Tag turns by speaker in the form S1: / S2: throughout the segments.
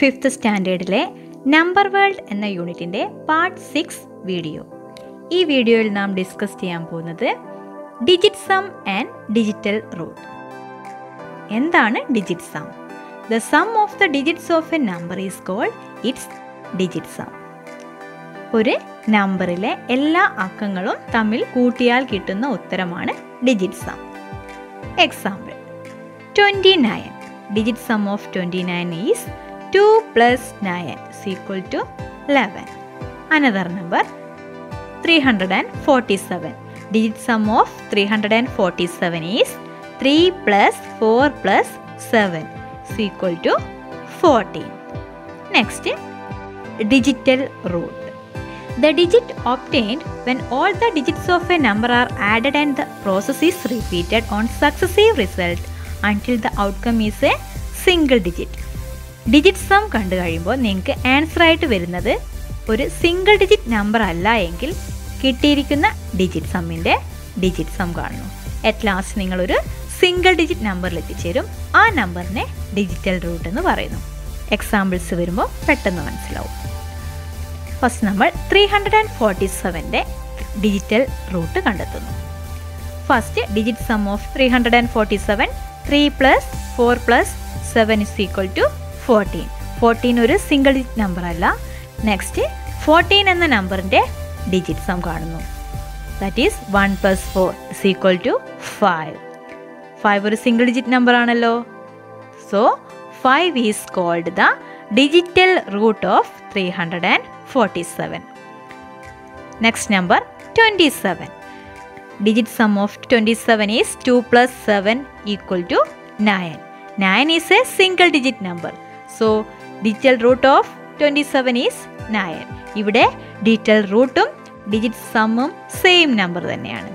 S1: Fifth സ്റ്റാൻഡേർഡിലെ number world എന്ന യൂണിറ്റിന്റെ part six video. ഈ വീഡിയോയിൽ നാം ഡിസ്കസ് ചെയ്യാൻ പോകുന്നത് digit sum and digital root. എന്താണ് digit sum? The sum of the digits of a number is called its digit sum. ഒരു നമ്പറിലെ എല്ലാ അക്കങ്ങളും തമ്മിൽ കൂട്ടിയാൽ കിട്ടുന്ന ഉത്തരമാണ് digit sum. Example twenty nine digit sum of twenty nine is 2 plus 9 is equal to 11. Another number 347. Digit sum of 347 is 3 plus 4 plus 7 is equal to 14. Next, digital root. The digit obtained when all the digits of a number are added and the process is repeated on successive result until the outcome is a single digit. Digit sum കണ്ടു കഴിയുമ്പോൾ നിങ്ങൾക്ക് answer ആയിട്ട് വരുന്നത് ഒരു single digit number അല്ല എങ്കിൽ കിട്ടിയിരിക്കുന്ന digit സമ്മിന്റെ ഡിജിറ്റ് സം കാണുന്നു. അറ്റ് ലാസ്റ്റ് നിങ്ങളൊരു സിംഗിൾ ഡിജിറ്റ് നമ്പറിൽ എത്തിച്ചേരും. ആ നമ്പറിനെ ഡിജിറ്റൽ റൂട്ട് എന്ന് പറയുന്നു. എക്സാമ്പിൾസ് വരുമ്പോൾ പെട്ടെന്ന് മനസ്സിലാവും. ഫസ്റ്റ് നമ്മൾ ത്രീ ഹൺഡ്രഡ് ആൻഡ് ഫോർട്ടി സെവന്റെ ഡിജിറ്റൽ റൂട്ട് കണ്ടെത്തുന്നു. First digit sum of three hundred and forty seven three plus four plus seven is equal to fourteen fourteen ഒരു സിംഗിൾ ഡിജിറ്റ് നമ്പർ അല്ല. നെക്സ്റ്റ് ഫോർട്ടീൻ എന്ന നമ്പറിന്റെ digit sum കാണുന്നു. That is one plus four is equal to five five ഒരു single digit number ആണല്ലോ. So five is called the digital root of three hundred and forty seven next number twenty seven digit sum of twenty seven is two plus seven equal to nine nine is a single digit number so digital root of twenty seven is nine ഇവിടെ digital റൂട്ടും digit സമ്മും same number തന്നെയാണ്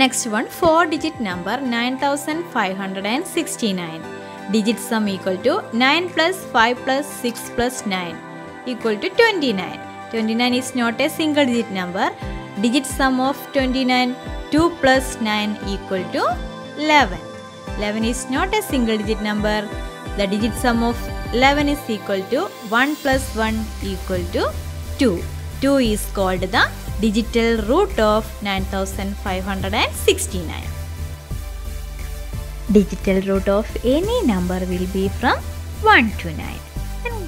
S1: next one four digit number nine thousand five hundred and sixty nine digit sum equal to nine plus five plus six plus nine equal to twenty nine twenty nine is not a single digit number digit sum of twenty nine two plus nine equal to eleven eleven is not a single digit number two one plus one equal to two two is called the digital root of nine thousand five hundred and sixty nine digital root of any number will be from one to nine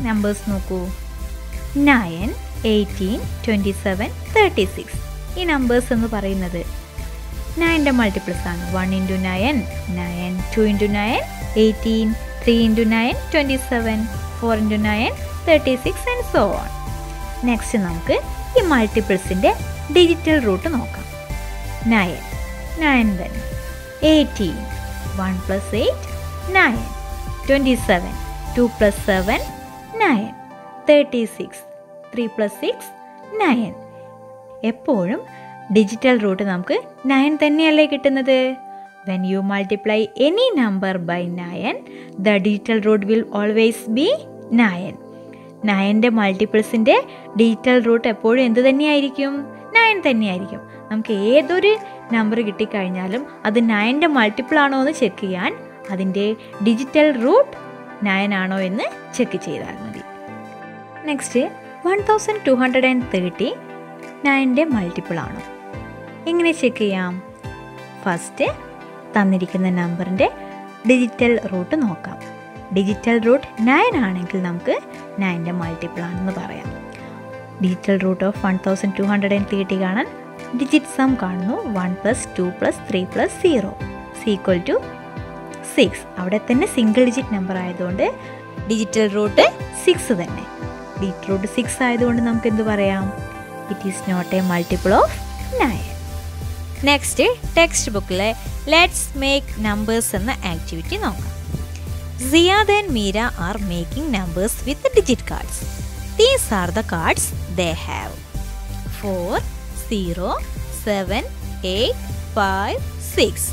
S1: numbers നോക്കൂ nine eighteen twenty seven thirty six ഈ numbers എന്ന് പറയുന്നത് നയന്റെ multiples ആണ്. One into nine nine two into nine eighteen three into nine twenty seven four into nine thirty six and so on next നമുക്ക് ഈ മൾട്ടിപ്പിൾസിന്റെ digital root നോക്കാം. Nine nine തന്നെ eighteen one plus eight nine twenty seven two plus seven nine thirty six three plus six nine എപ്പോഴും digital root നമുക്ക് nine തന്നെയല്ലേ കിട്ടുന്നത്? When you multiply any number by nine the digital root will always be nine നയന്റെ മൾട്ടിപ്പിൾസിന്റെ digital root എപ്പോഴും എന്ത് തന്നെയായിരിക്കും? Nine തന്നെയായിരിക്കും. നമുക്ക് ഏതൊരു നമ്പർ കിട്ടിക്കഴിഞ്ഞാലും അത് നയന്റെ മൾട്ടിപ്പിൾ ആണോ എന്ന് ചെക്ക് ചെയ്യാൻ അതിന്റെ ഡിജിറ്റൽ റൂട്ട് നയൻ ആണോ എന്ന് ചെക്ക് ചെയ്താൽ മതി. Next one thousand two hundred and thirty നയന്റെ multiple ആണോ? എങ്ങനെ ചെക്ക് ചെയ്യാം? ഫസ്റ്റ് തന്നിരിക്കുന്ന നമ്പറിന്റെ ഡിജിറ്റൽ റൂട്ട് നോക്കാം. ഡിജിറ്റൽ റൂട്ട് നയൻ ആണെങ്കിൽ നമുക്ക് നയന്റെ മൾട്ടിപ്പിൾ ആണെന്ന് പറയാം. Digital root of one thousand two hundred and thirty കാണാൻ ഡിജിറ്റ് സം കാണുന്നു. One plus two plus three plus zero is equal to six അവിടെ തന്നെ സിംഗിൾ ഡിജിറ്റ് നമ്പർ ആയതുകൊണ്ട് ഡിജിറ്റൽ റൂട്ട് സിക്സ് തന്നെ. ഡിജിറ്റൽ റൂട്ട് സിക്സ് ആയതുകൊണ്ട് നമുക്ക് എന്ത് പറയാം? It is not a multiple of nine next text ബുക്കിലെ ലെറ്റ്സ് മേക്ക് നമ്പേഴ്സ് എന്ന ആക്ടിവിറ്റി നോക്കാം. Siyad and Meera are making numbers with digit cards these are the cards they have four zero seven eight five six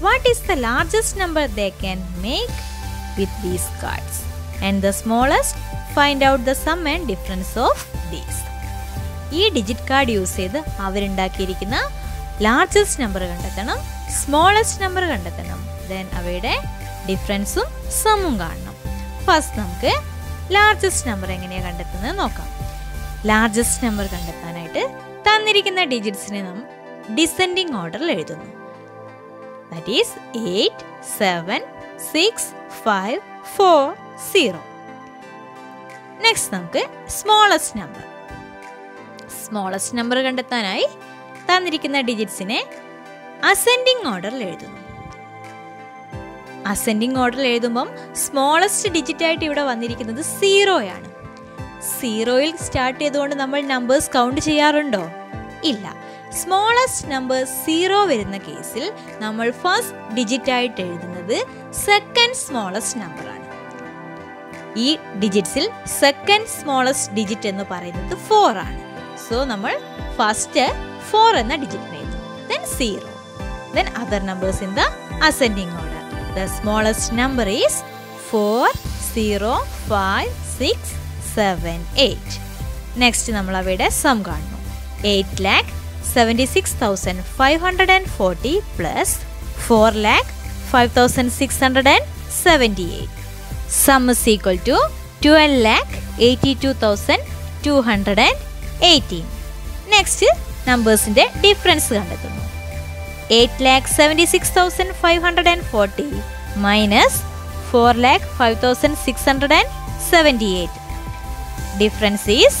S1: what is the largest number they can make with these cards and the smallest find out the sum and difference of these ഈ digit card use ചെയ്ത് അവരുണ്ടാക്കിയിരിക്കുന്ന largest number കണ്ടെത്തണം smallest number കണ്ടെത്തണം. Then അവയുടെ ഡിഫറൻസും സമ്മും കാണണം. First നമുക്ക് largest number എങ്ങനെയാണ് കണ്ടെത്തുന്നത് നോക്കാം. ലാർജസ്റ്റ് നമ്പർ കണ്ടെത്താനായിട്ട് തന്നിരിക്കുന്ന ഡിജിറ്റ്സിനെ നാം ഡിസെൻഡിങ് ഓർഡറിൽ എഴുതുന്നു. That is eight seven six five four zero next നമുക്ക് സ്മോളസ്റ്റ് നമ്പർ സ്മോളസ്റ്റ് നമ്പർ കണ്ടെത്താനായി തന്നിരിക്കുന്ന ഡിജിറ്റ്സിനെ അസെൻഡിങ് ഓർഡറിൽ എഴുതുന്നു. അസെൻഡിങ് ഓർഡറിൽ എഴുതുമ്പം സ്മോളസ്റ്റ് ഡിജിറ്റ് ആയിട്ട് ഇവിടെ വന്നിരിക്കുന്നത് സീറോയാണ് സീറോയിൽ സ്റ്റാർട്ട് ചെയ്തുകൊണ്ട് നമ്മൾ നമ്പേഴ്സ് കൗണ്ട് ചെയ്യാറുണ്ടോ? ഇല്ല. സ്മോളസ്റ്റ് നമ്പർ സീറോ വരുന്ന കേസിൽ നമ്മൾ ഫസ്റ്റ് ഡിജിറ്റ് ആയിട്ട് എഴുതുന്നത് സെക്കൻഡ് സ്മോളസ്റ്റ് നമ്പറാണ് ഈ ഡിജിറ്റ്സിൽ സെക്കൻഡ് സ്മോളസ്റ്റ് ഡിജിറ്റ് എന്ന് പറയുന്നത് ഫോർ ആണ്. സോ നമ്മൾ ഫസ്റ്റ് ഫോർ എന്ന ഡിജിറ്റിനെ എഴുതും then zero then other numbers in the ascending order the smallest number is four zero five six seven eight next നമ്മൾ അവയുടെ സം കാണുന്നു. Eight lakh seventy six thousand five hundred and forty plus four lakh five thousand six hundred and seventy eight sum is equal to twelve lakh eighty two thousand two hundred and eighteen next നമ്പേഴ്സിന്റെ difference കണ്ടെത്തുന്നു. Eight lakh seventy six thousand five hundred and forty minus four lakh five thousand six hundred and seventy eight difference is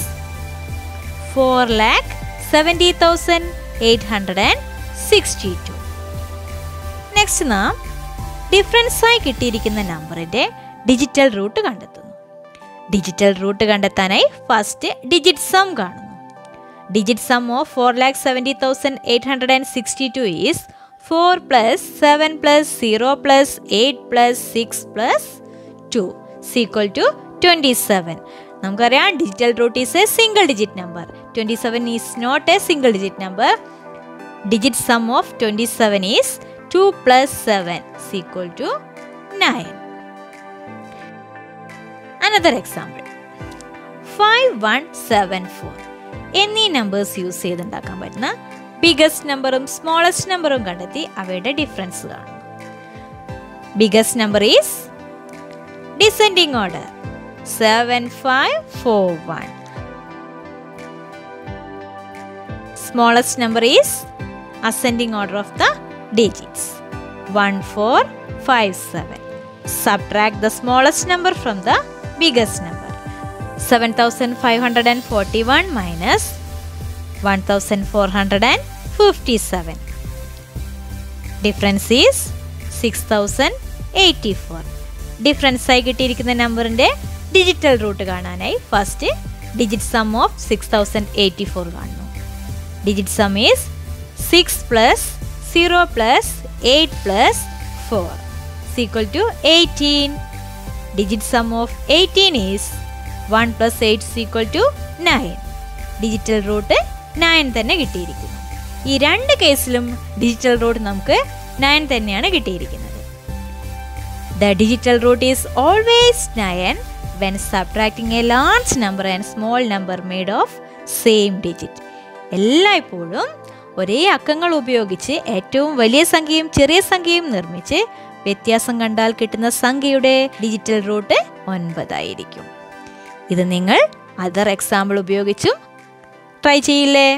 S1: four lakh seventy thousand eight hundred and sixty two next നാം ഡിഫറൻസായി കിട്ടിയിരിക്കുന്ന നമ്പറിന്റെ digital root കണ്ടെത്തുന്നു. Digital root കണ്ടെത്താനായി first digit sum കാണുന്നു. Digit sum of four lakh seventy thousand eight hundred and sixty two is four plus seven plus zero plus eight plus six plus two is equal to twenty seven നമുക്കറിയാം digital root is a single digit number twenty seven is not a single digit number digit sum of twenty seven is two plus seven is equal to nine another example five one seven four എന്നീ numbers use ചെയ്തുണ്ടാക്കാൻ പറ്റുന്ന biggest നമ്പറും smallest നമ്പറും കണ്ടെത്തി അവയുടെ difference കാണും biggest number is descending order seven five four one smallest number is ascending order of the digits 1 4 5 7 subtract the smallest number from the biggest number. 7541 minus 1457 difference is six thousand eighty four difference ആയി കിട്ടിയിരിക്കുന്ന നമ്പറിന്റെ digital root കാണാനായി first digit sum of six thousand eighty four കാണുന്നു digit sum is six plus zero plus eight plus four is equal to eighteen digit sum of eighteen is one plus eight is equal to nine digital root nine തന്നെ കിട്ടിയിരിക്കുന്നു. ഈ രണ്ട് കേസിലും digital root നമുക്ക് nine തന്നെയാണ് കിട്ടിയിരിക്കുന്നത്. The digital root is always nine when subtracting a large number and small number made of same digit എല്ലായ്പ്പോഴും ഒരേ അക്കങ്ങൾ ഉപയോഗിച്ച് ഏറ്റവും വലിയ സംഖ്യയും ചെറിയ സംഖ്യയും നിർമ്മിച്ച് വ്യത്യാസം കണ്ടാൽ കിട്ടുന്ന സംഖ്യയുടെ ഡിജിറ്റൽ റൂട്ട് ഒൻപതായിരിക്കും. ഇത് നിങ്ങൾ അതർ എക്സാമ്പിൾ ഉപയോഗിച്ചും ട്രൈ ചെയ്യില്ലേ?